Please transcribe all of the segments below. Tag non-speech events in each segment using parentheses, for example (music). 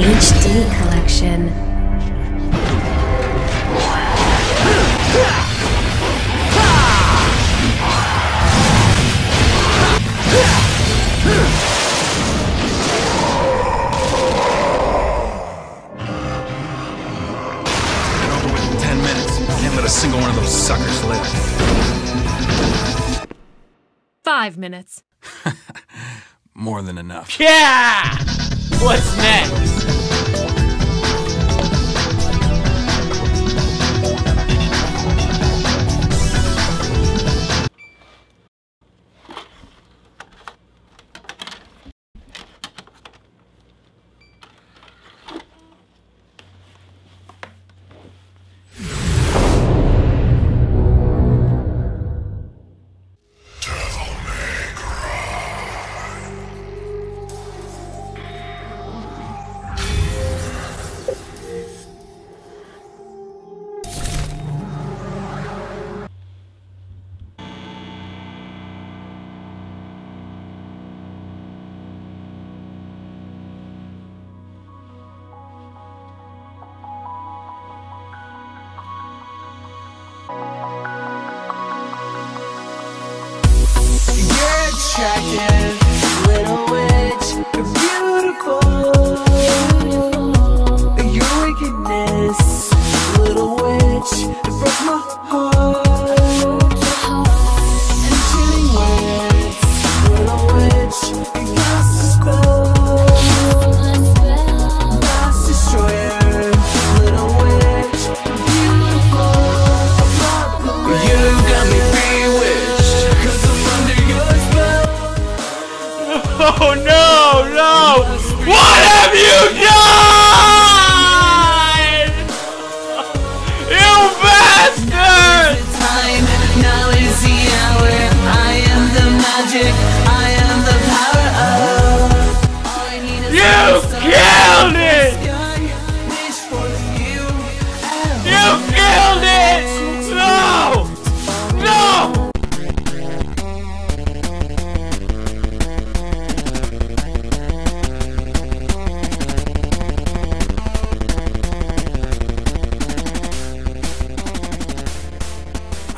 HD Collection. Get over with in 10 minutes. Can't let a single one of those suckers live. Five minutes. (laughs) More than enough. Yeah! What's next?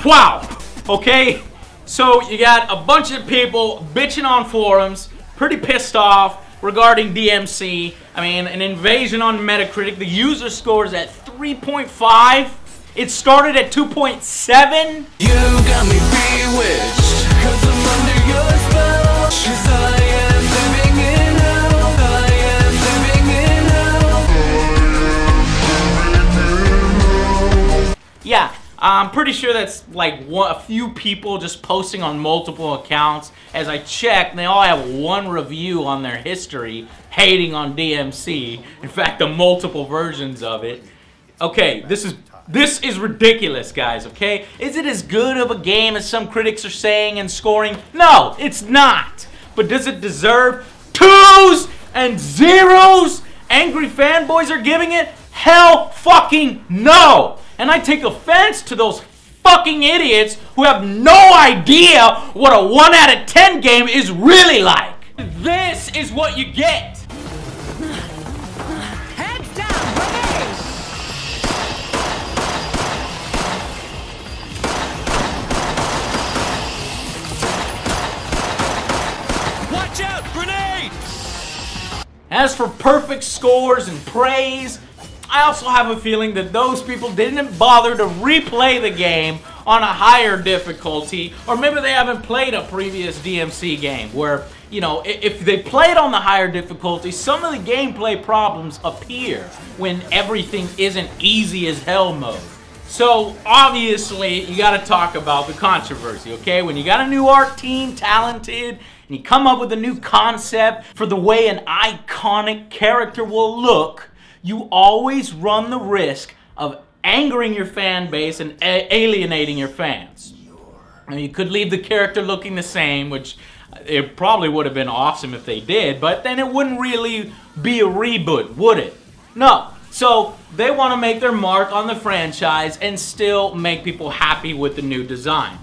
Wow. Okay. So you got a bunch of people bitching on forums, pretty pissed off regarding DMC. I mean, an invasion on Metacritic. The user score is at 3.5. It started at 2.7. You got me bewitched. I'm pretty sure that's like one, a few people just posting on multiple accounts. As I check, they all have one review on their history hating on DMC. In fact, the multiple versions of it. Okay, this is this is ridiculous, guys. Okay, is it as good of a game as some critics are saying and scoring? No, it's not. But does it deserve twos and zeros? Angry fanboys are giving it? Hell fucking no! And I take offense to those fucking idiots who have no idea what a 1 out of 10 game is really like. This is what you get. Heads down! Watch out! Grenade! As for perfect scores and praise, I also have a feeling that those people didn't bother to replay the game on a higher difficulty, or maybe they haven't played a previous DMC game where, you know, if they played on the higher difficulty, some of the gameplay problems appear when everything isn't easy as hell mode. So obviously, you got to talk about the controversy, okay? When you got a new art team, talented, and you come up with a new concept for the way an iconic character will look, you always run the risk of angering your fan base and alienating your fans. You could leave the character looking the same, which it probably would have been awesome if they did, but then it wouldn't really be a reboot, would it? No. So they want to make their mark on the franchise and still make people happy with the new design.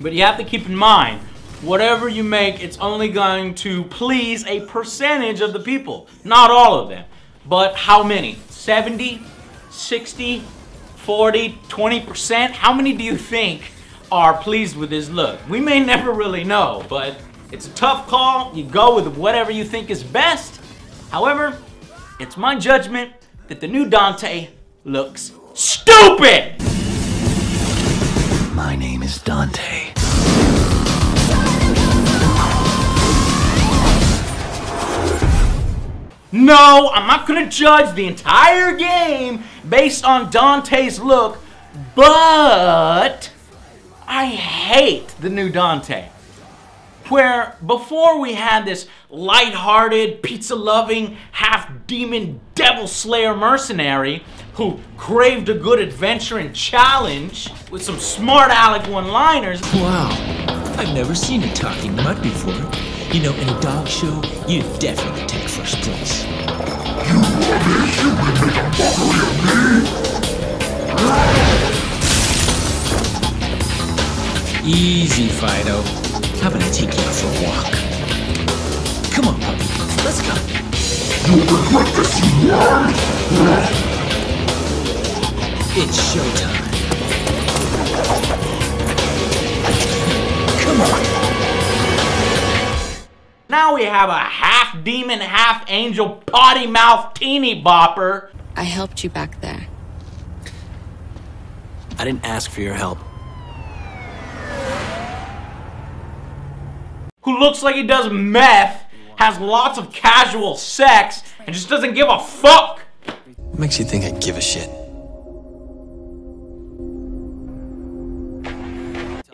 But you have to keep in mind, whatever you make, it's only going to please a percentage of the people, not all of them. But how many? 70, 60, 40, 20%? How many do you think are pleased with his look? We may never really know, but it's a tough call. You go with whatever you think is best. However, it's my judgment that the new Dante looks stupid! My name is Dante. No, I'm not gonna judge the entire game based on Dante's look, but I hate the new Dante. Where before we had this light-hearted, pizza-loving, half-demon devil slayer mercenary who craved a good adventure and challenge with some smart aleck one-liners. Wow, I've never seen a talking mud before. You know, in a dog show, you definitely take first place. You rubbish! You will make a mockery of me! Easy, Fido. How about I take you out for a walk? Come on, puppy. Let's go. You'll regret this, you worm! It's showtime. Come on. Now we have a half demon, half angel, potty mouth teeny bopper I helped you back there. I didn't ask for your help. who looks like he does meth, has lots of casual sex, and just doesn't give a fuck. What makes you think I give a shit?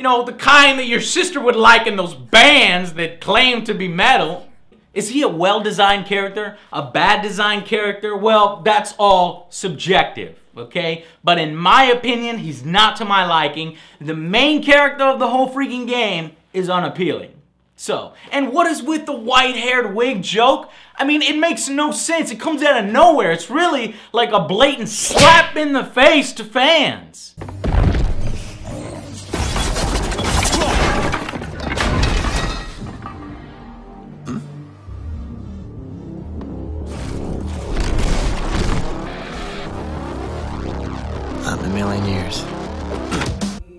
Know, the kind that your sister would like in those bands that claim to be metal. Is he a well designed character? A bad designed character? Well, that's all subjective, okay? But in my opinion, he's not to my liking. The main character of the whole freaking game is unappealing. So, and what is with the white haired wig joke? I mean, it makes no sense. It comes out of nowhere. It's really like a blatant slap in the face to fans.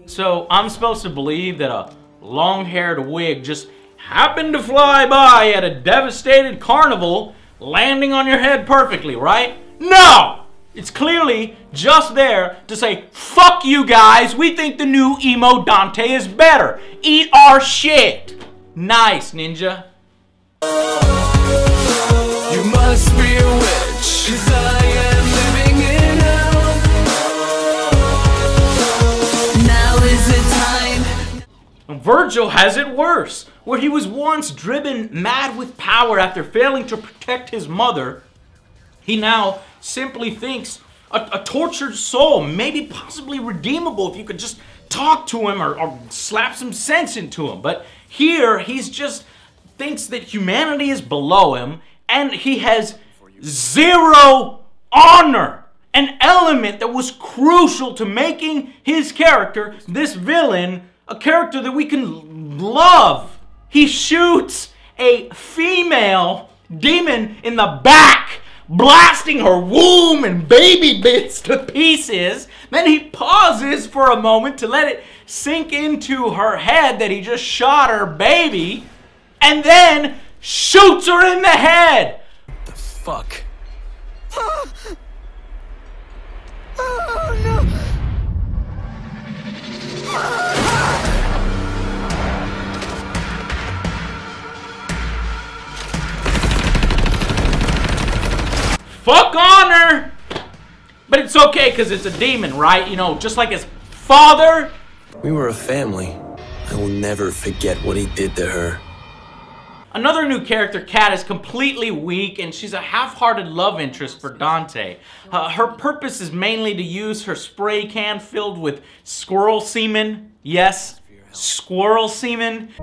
So I'm supposed to believe that a long-haired wig just happened to fly by at a devastated carnival, landing on your head perfectly, right? No! It's clearly just there to say, fuck you guys, we think the new emo Dante is better. Eat our shit. Nice, ninja. You must be a witch, Vergil has it worse, where he was once driven mad with power after failing to protect his mother. He now simply thinks a, a tortured soul, maybe possibly redeemable if you could just talk to him or, or slap some sense into him. But here, he's just thinks that humanity is below him and he has zero honor an element that was crucial to making his character, this villain, a character that we can love. He shoots a female demon in the back, blasting her womb and baby bits to pieces. Then he pauses for a moment to let it sink into her head that he just shot her baby, and then shoots her in the head. The fuck? Oh, Fuck honor! But it's okay because it's a demon, right? You know, just like his father. We were a family. I will never forget what he did to her. Another new character, Kat, is completely weak and she's a half-hearted love interest for Dante. Uh, her purpose is mainly to use her spray can filled with squirrel semen. Yes, squirrel semen.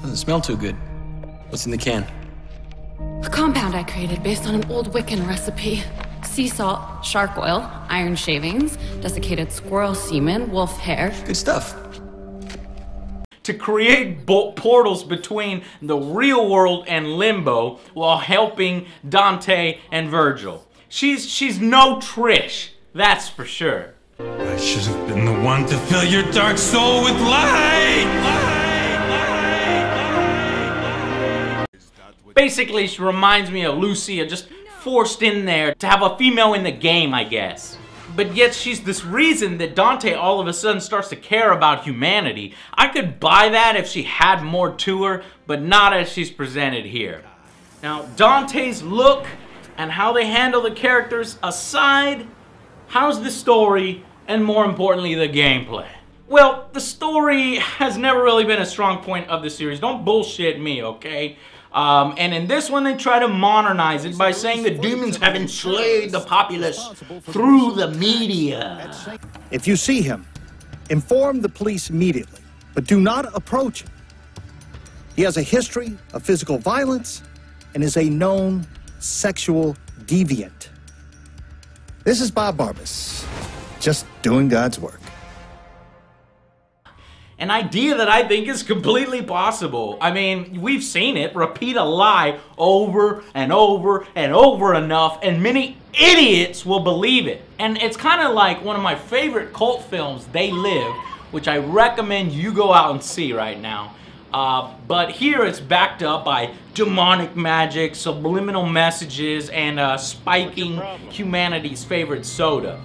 Doesn't smell too good. What's in the can? A compound I created based on an old Wiccan recipe. Sea salt, shark oil, iron shavings, desiccated squirrel semen, wolf hair. Good stuff. to create bo- portals between the real world and limbo while helping Dante and Vergil. She's she's no Trish, that's for sure. I should have been the one to fill your dark soul with light. Basically, she reminds me of Lucia, just forced in there to have a female in the game, I guess. But yet she's this reason that Dante all of a sudden starts to care about humanity. I could buy that if she had more to her, but not as she's presented here. Now, Dante's look and how they handle the characters aside, how's the story and more importantly, the gameplay? Well, the story has never really been a strong point of the series. Don't bullshit me, okay? Um, and in this one, they try to modernize it by saying the demons have enslaved the populace through the media. If you see him, inform the police immediately, but do not approach him. He has a history of physical violence and is a known sexual deviant. This is Bob Barbas, just doing God's work. An idea that I think is completely possible. I mean, we've seen it repeat a lie over and over and over enough, and many idiots will believe it. And it's kind of like one of my favorite cult films, They Live, which I recommend you go out and see right now. Uh, but here it's backed up by demonic magic, subliminal messages, and uh, spiking humanity's favorite soda.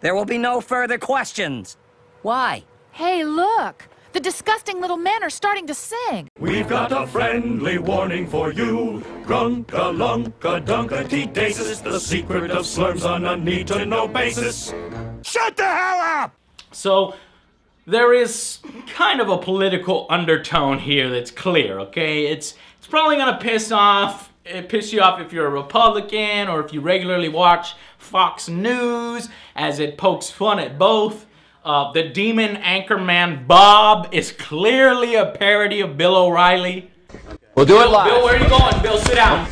There will be no further questions. Why? Hey, look! The disgusting little men are starting to sing. We've got a friendly warning for you. Grunka lunka dunka tea daces. The secret of Slurm's on a need to know basis. Shut the hell up! So there is kind of a political undertone here that's clear, okay? It's it's probably gonna piss off it piss you off if you're a Republican or if you regularly watch Fox News as it pokes fun at both. Uh, the demon anchorman Bob is clearly a parody of Bill O'Reilly. We'll do it live. Bill, where are you going? Bill, sit down.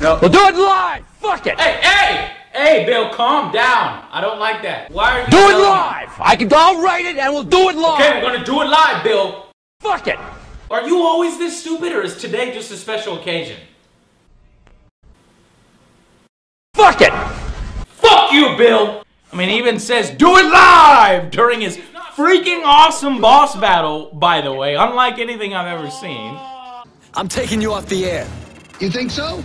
No. We'll do it live. Fuck it. Hey, hey, hey, Bill, calm down. I don't like that. Why are you Do it live. I can. I'll write it and we'll do it live. Okay, we're gonna do it live, Bill. Fuck it. Are you always this stupid, or is today just a special occasion? Fuck it. Fuck you, Bill! I mean, he even says, do it live during his freaking awesome boss battle, by the way, unlike anything I've ever seen. Ah. I'm taking you off the air. You think so?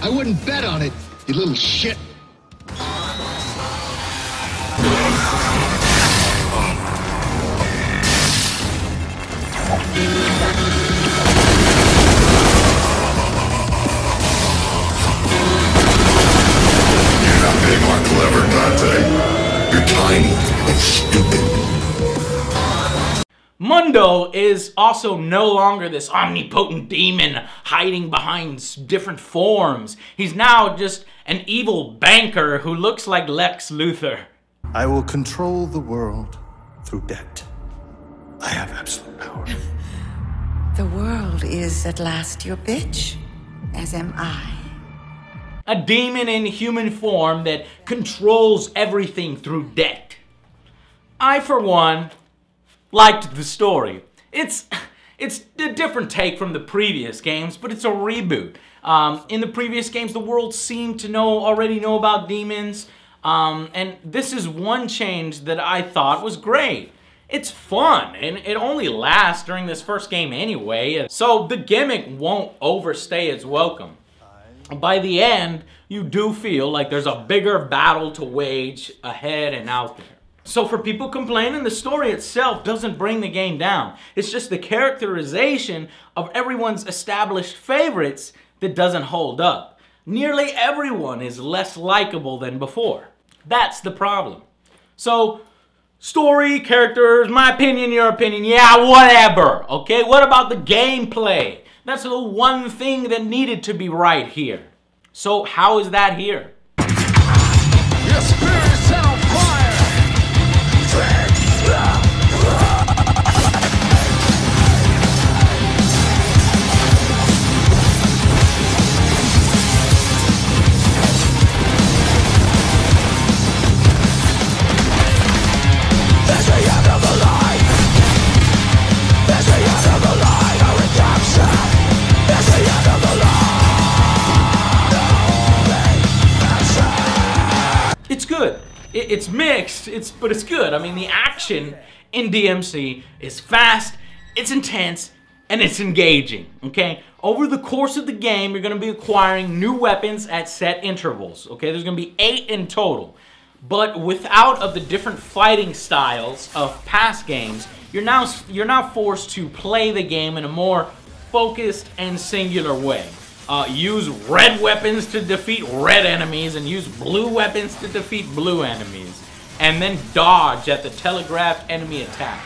I wouldn't bet on it, you little shit. You're not big or clever, Mundus is also no longer this omnipotent demon hiding behind different forms. He's now just an evil banker who looks like Lex Luthor. I will control the world through debt. I have absolute power. (laughs) The world is at last your bitch, as am I. A demon in human form that controls everything through debt. I, for one, liked the story. It's it's a different take from the previous games, but it's a reboot. Um, in the previous games, the world seemed to know already know about demons, um, and this is one change that I thought was great. It's fun, and it only lasts during this first game anyway, so the gimmick won't overstay its welcome by the end, you do feel like there's a bigger battle to wage ahead and out there. So for people complaining, the story itself doesn't bring the game down. It's just the characterization of everyone's established favorites that doesn't hold up. Nearly everyone is less likable than before. That's the problem. So, story, characters, my opinion, your opinion, yeah, whatever. Okay, what about the gameplay? That's the one thing that needed to be right here. So, how is that here? Your it, it's mixed, it's but it's good. I mean, the action in DMC is fast, it's intense, and it's engaging. Okay, over the course of the game, you're going to be acquiring new weapons at set intervals. Okay, there's going to be eight in total. But without of the different fighting styles of past games, you're now you're now forced to play the game in a more focused and singular way. Uh, use red weapons to defeat red enemies and use blue weapons to defeat blue enemies. And then dodge at the telegraphed enemy attack.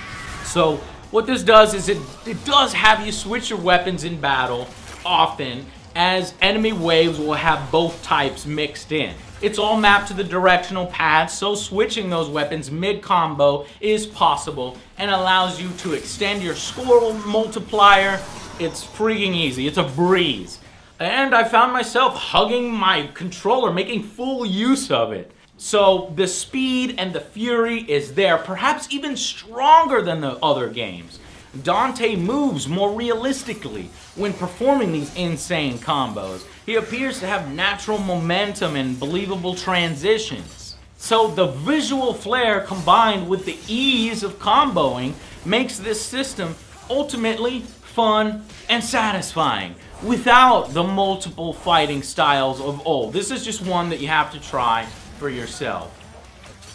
So what this does is it, it does have you switch your weapons in battle often as enemy waves will have both types mixed in. It's all mapped to the directional pads, so switching those weapons mid-combo is possible and allows you to extend your score multiplier. It's freaking easy. It's a breeze. And I found myself hugging my controller, making full use of it. So the speed and the fury is there, perhaps even stronger than the other games. Dante moves more realistically when performing these insane combos. He appears to have natural momentum and believable transitions. So the visual flair combined with the ease of comboing makes this system ultimately fun and satisfying without the multiple fighting styles of old. This is just one that you have to try for yourself.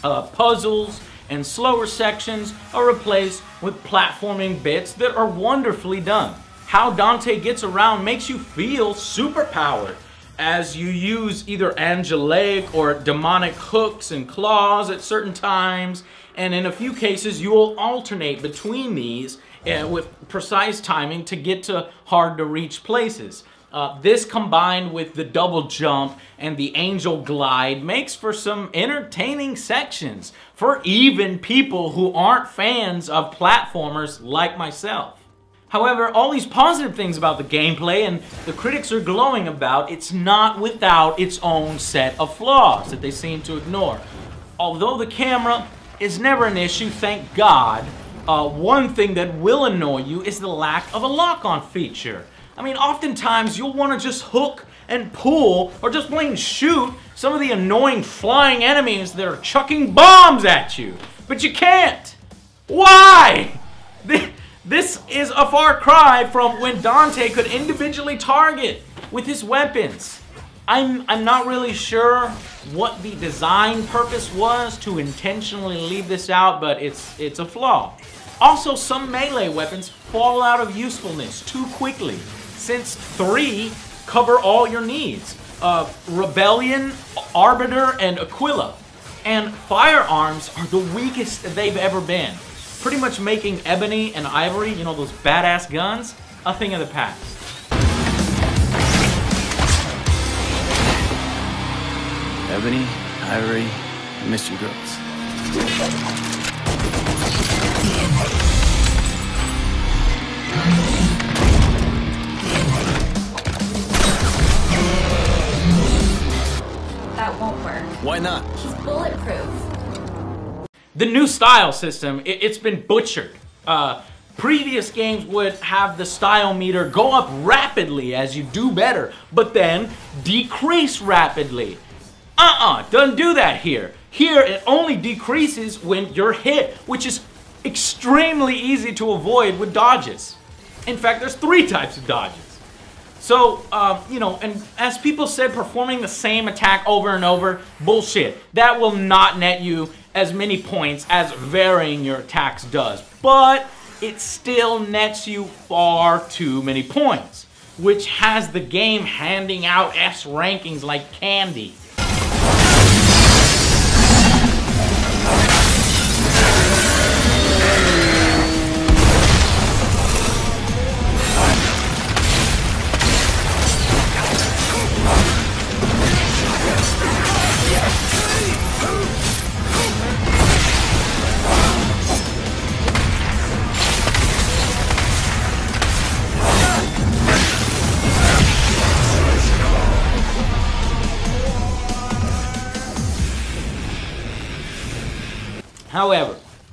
Uh, puzzles and slower sections are replaced with platforming bits that are wonderfully done. How Dante gets around makes you feel superpowered as you use either angelic or demonic hooks and claws at certain times, and in a few cases you will alternate between these uh, with precise timing to get to hard to reach places. Uh, this combined with the double jump and the angel glide makes for some entertaining sections for even people who aren't fans of platformers like myself. However, all these positive things about the gameplay and the critics are glowing about, it's not without its own set of flaws that they seem to ignore. Although the camera is never an issue, thank God, uh, one thing that will annoy you is the lack of a lock-on feature. I mean, oftentimes you'll want to just hook and pull or just plain shoot some of the annoying flying enemies that are chucking bombs at you. But you can't. Why? (laughs) This is a far cry from when Dante could individually target with his weapons. I'm, I'm not really sure what the design purpose was to intentionally leave this out, but it's, it's a flaw. Also, some melee weapons fall out of usefulness too quickly since three cover all your needs. Uh, Rebellion, Arbiter, and Aquila. And firearms are the weakest they've ever been. Pretty much making Ebony and Ivory, you know, those badass guns, a thing of the past. Ebony, Ivory, I miss you girls. That won't work. Why not? He's bulletproof. The new style system, it, has been butchered. Uh, previous games would have the style meter go up rapidly as you do better, but then decrease rapidly. Uh-uh, doesn't do that here. Here, it only decreases when you're hit, which is extremely easy to avoid with dodges. In fact, there's three types of dodges. So, um, you know, and as people said, performing the same attack over and over, bullshit. That will not net you as many points as varying your attacks does. But it still nets you far too many points, which has the game handing out S rankings like candy.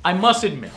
I must admit,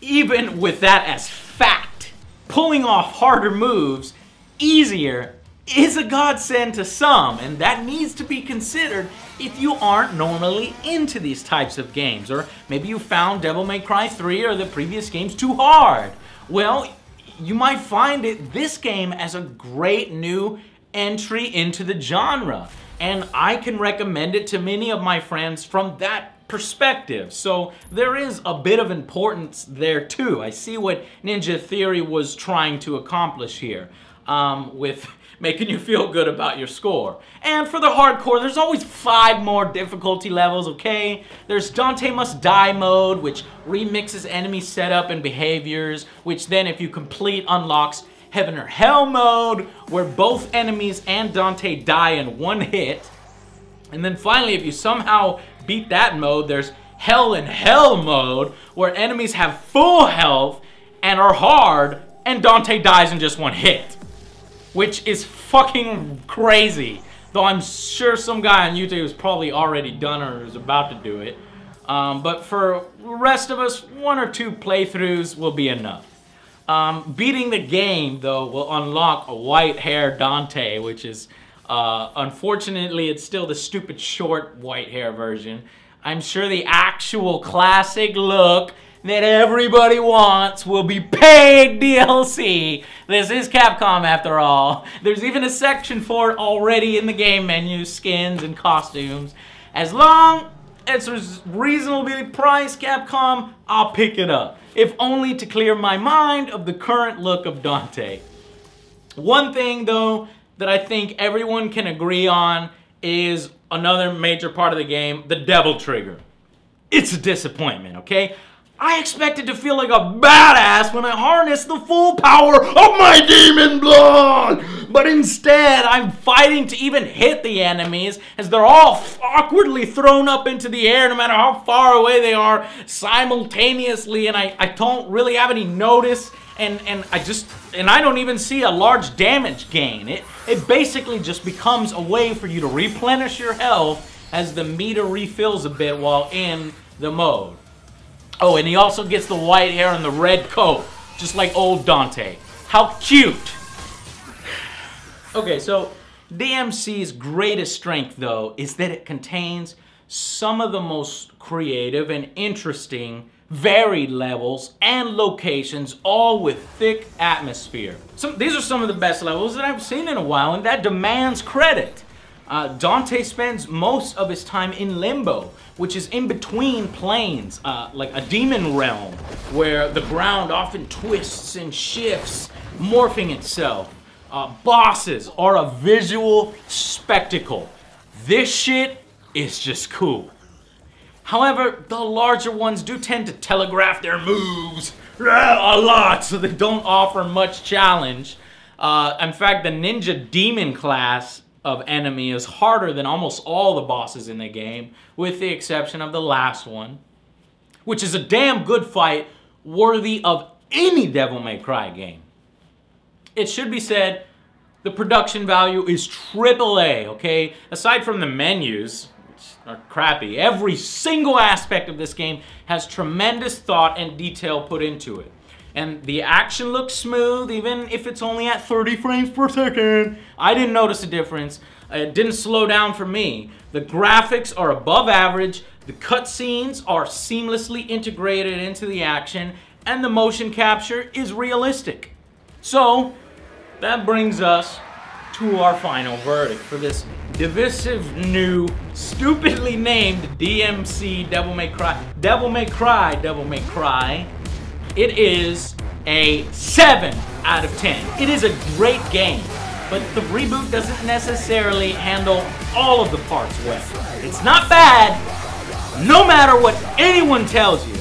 even with that as fact, pulling off harder moves easier is a godsend to some, and that needs to be considered if you aren't normally into these types of games, or maybe you found Devil May Cry 3 or the previous games too hard. Well, you might find it this game as a great new entry into the genre, and I can recommend it to many of my friends from that perspective. So there is a bit of importance there too. I see what Ninja Theory was trying to accomplish here um, with (laughs) making you feel good about your score. And for the hardcore, there's always five more difficulty levels, okay? There's Dante Must Die mode, which remixes enemy setup and behaviors, which then if you complete unlocks Heaven or Hell mode, where both enemies and Dante die in one hit. And then finally, if you somehow beat that mode, there's Hell in Hell mode, where enemies have full health and are hard, and Dante dies in just one hit which is fucking crazy. Though I'm sure some guy on YouTube has probably already done or is about to do it. Um, but for the rest of us, one or two playthroughs will be enough. Um, beating the game, though, will unlock a white hair Dante, which is, uh, unfortunately, it's still the stupid short white hair version. I'm sure the actual classic look that everybody wants will be paid (laughs) DLC. This is Capcom after all. There's even a section for it already in the game menu, skins and costumes. As long it's reasonably priced, Capcom, I'll pick it up. If only to clear my mind of the current look of Dante. One thing though that I think everyone can agree on is another major part of the game, the Devil Trigger. It's a disappointment, okay? I expected to feel like a badass when I harnessed the full power of my demon blood! But instead, I'm fighting to even hit the enemies as they're all awkwardly thrown up into the air no matter how far away they are simultaneously and I, I don't really have any notice and, and I just and I don't even see a large damage gain. It, it basically just becomes a way for you to replenish your health as the meter refills a bit while in the mode. Oh, and he also gets the white hair and the red coat, just like old Dante. How cute! Okay, so DMC's greatest strength, though, is that it contains some of the most creative and interesting varied levels and locations, all with thick atmosphere. Some, these are some of the best levels that I've seen in a while, and that demands credit. Uh, Dante spends most of his time in Limbo, which is in between planes, uh, like a demon realm, where the ground often twists and shifts, morphing itself. Uh, bosses are a visual spectacle. This shit is just cool. However, the larger ones do tend to telegraph their moves (laughs) a lot, so they don't offer much challenge. Uh, in fact, the Ninja Demon class of enemy is harder than almost all the bosses in the game, with the exception of the last one, which is a damn good fight worthy of any Devil May Cry game. It should be said, the production value is AAA, okay? Aside from the menus, which are crappy, every single aspect of this game has tremendous thought and detail put into it and the action looks smooth even if it's only at 30 frames per second. I didn't notice a difference. It didn't slow down for me. The graphics are above average, the cutscenes are seamlessly integrated into the action, and the motion capture is realistic. So, that brings us to our final verdict for this divisive new, stupidly named DMC Devil May Cry. Devil May Cry, Devil May Cry it is a 7 out of 10. It is a great game, but the reboot doesn't necessarily handle all of the parts well. It's not bad, no matter what anyone tells you,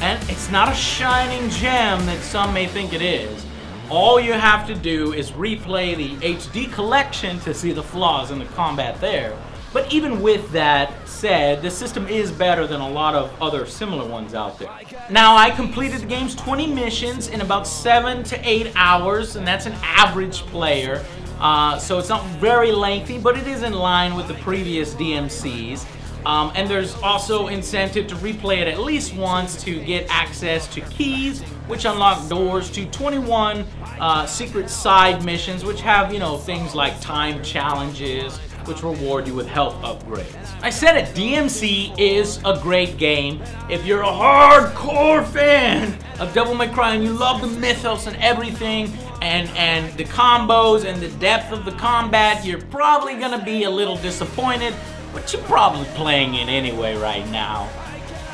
and it's not a shining gem that some may think it is. All you have to do is replay the HD collection to see the flaws in the combat there. But even with that said, the system is better than a lot of other similar ones out there. Now, I completed the game's 20 missions in about 7 to 8 hours, and that's an average player. Uh, so it's not very lengthy, but it is in line with the previous DMCs. Um, and there's also incentive to replay it at least once to get access to keys, which unlock doors to 21 uh, secret side missions, which have, you know, things like time challenges, which reward you with health upgrades. I said it, DMC is a great game. If you're a hardcore fan of Devil May Cry and you love the mythos and everything, and, and the combos and the depth of the combat, you're probably gonna be a little disappointed, but you're probably playing it anyway right now.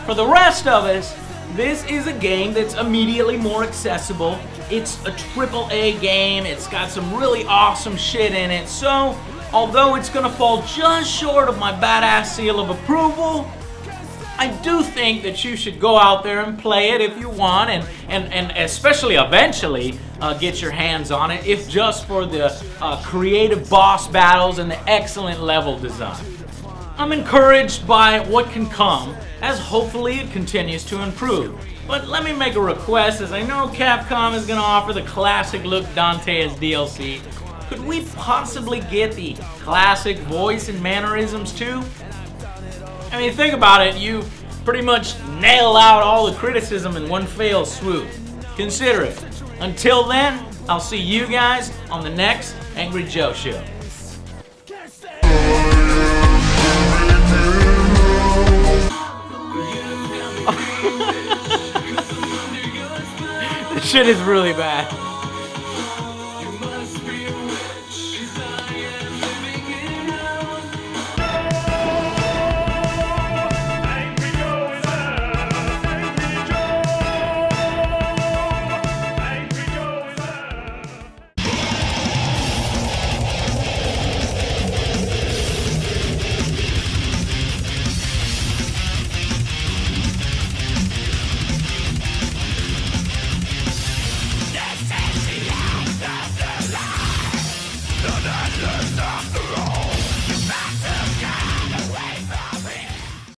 For the rest of us, this is a game that's immediately more accessible. It's a triple A game, it's got some really awesome shit in it, so Although it's gonna fall just short of my badass seal of approval, I do think that you should go out there and play it if you want, and, and, and especially eventually uh, get your hands on it, if just for the uh, creative boss battles and the excellent level design. I'm encouraged by what can come, as hopefully it continues to improve. But let me make a request, as I know Capcom is going to offer the classic look Dante as DLC, could we possibly get the classic voice and mannerisms too? I mean, think about it. You pretty much nail out all the criticism in one fell swoop. Consider it. Until then, I'll see you guys on the next Angry Joe Show. (laughs) this shit is really bad.